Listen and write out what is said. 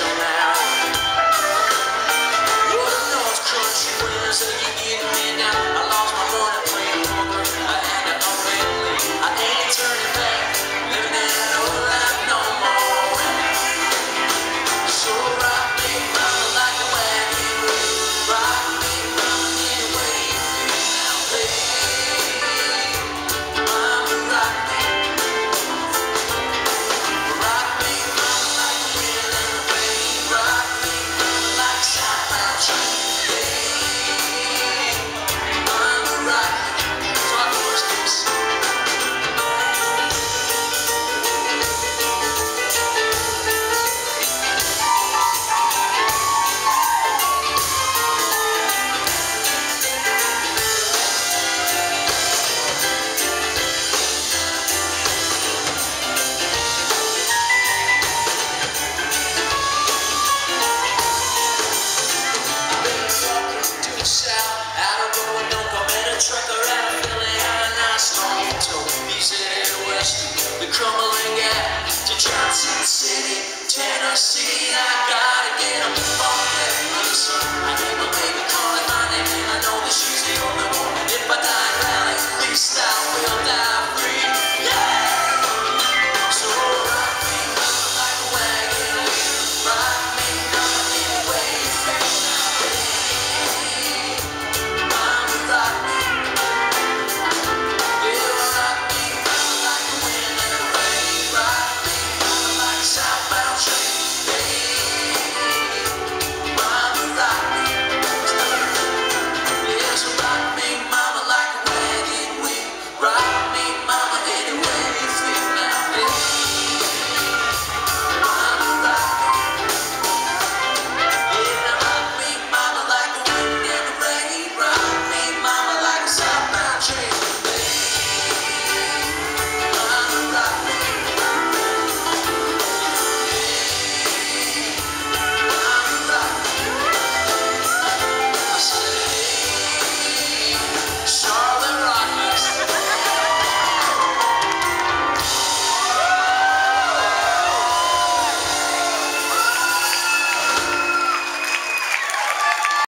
your mind.